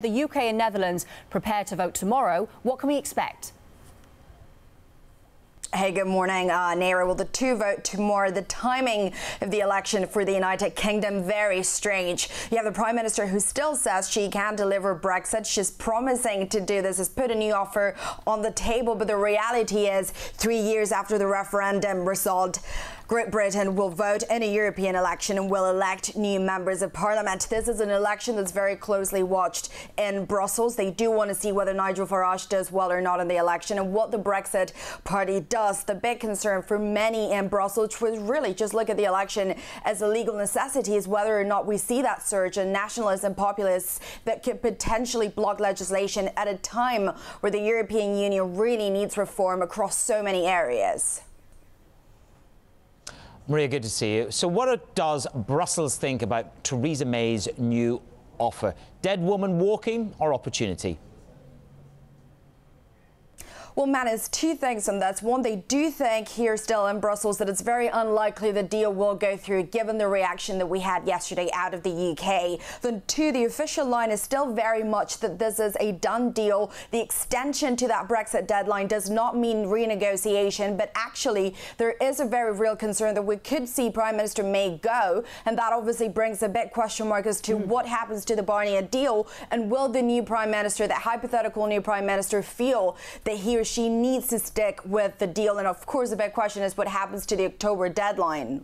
The UK and Netherlands prepare to vote tomorrow. What can we expect? Hey, good morning, uh, Nejra. Well, the two vote tomorrow. The timing of the election for the United Kingdom very strange. You have the Prime Minister who still says she can deliver Brexit. She's promising to do this, has put a new offer on the table. But the reality is, three years after the referendum result, Great Britain will vote in a European election and will elect new members of parliament. This is an election that's very closely watched in Brussels. They do want to see whether Nigel Farage does well or not in the election and what the Brexit party does. The big concern for many in Brussels was really just look at the election as a legal necessity is whether or not we see that surge in nationalists and populists that could potentially block legislation at a time where the European Union really needs reform across so many areas. Maria, good to see you. So, what does Brussels think about Theresa May's new offer? Dead woman walking or opportunity? Well, Matt, it's two things on that. One, they do think here still in Brussels that it's very unlikely the deal will go through given the reaction that we had yesterday out of the UK. Then two, the official line is still very much that this is a done deal. The extension to that Brexit deadline does not mean renegotiation, but actually there is a very real concern that we could see Prime Minister May go. And that obviously brings a big question mark as to mm. what happens to the Barnier deal and will the new Prime Minister, that hypothetical new Prime Minister, feel that he or she needs to stick with the deal. And of course, the big question is what happens to the October deadline.